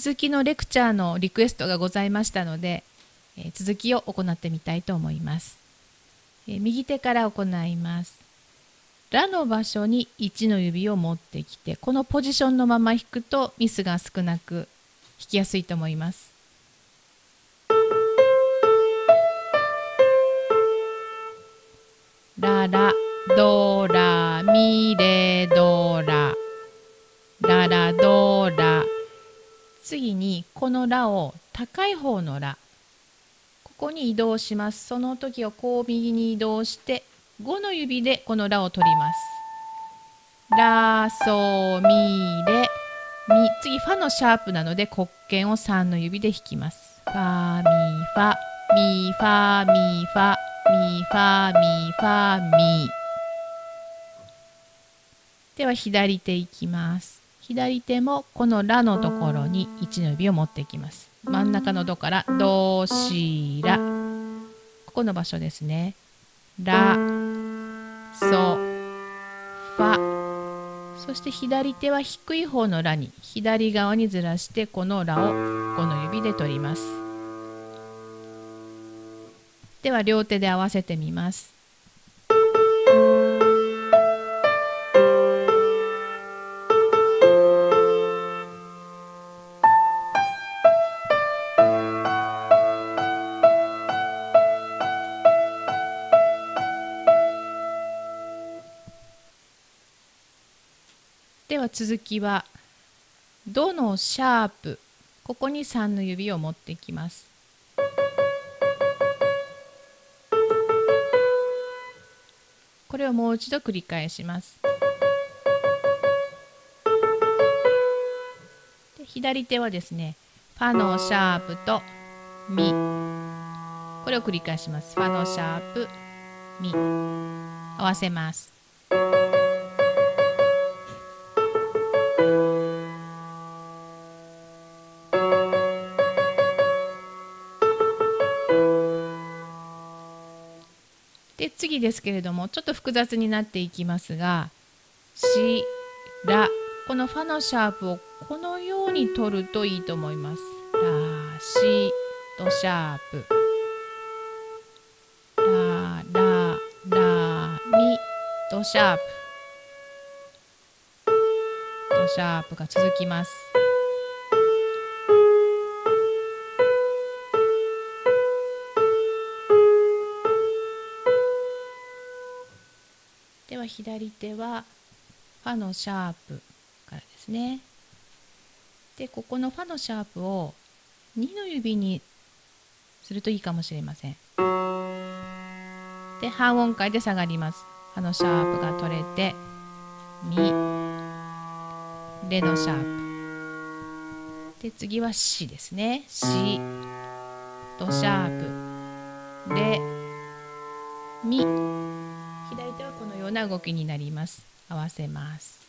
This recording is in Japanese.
続きのレクチャーのリクエストがございましたので、え続きを行ってみたいと思います、え右手から行います。ラの場所に1の指を持ってきてこのポジションのまま弾くとミスが少なく弾きやすいと思います。ララド次にこのラを高い方のラここに移動します。その時はこう右に移動して5の指でこのラを取ります。ラソミレミ次ファのシャープなので黒鍵を3の指で弾きます。ファミファミファミファミファミファミでは左手いきます。左手もこのラのところに1の指を持っていきます。真ん中のドからドシラここの場所ですね。ラソファ。そして左手は低い方のラに左側にずらしてこのラをこの指で取ります。では両手で合わせてみます。では続きはドのシャープここに3の指を持っていきます。これをもう一度繰り返します。で左手はですねファのシャープとミ。これを繰り返します。ファのシャープミ。合わせます。で次ですけれどもちょっと複雑になっていきますが「し」「ら」この「ファ」のシャープをこのように取るといいと思います。らしとシャープ。らららみとシャープ。とシャープが続きます。は左手はファのシャープからですね。でここのファのシャープを2の指にするといいかもしれません。で半音階で下がります。ファのシャープが取れてミレのシャープ。で次はシですね。シとシャープレミような動きになります。合わせます。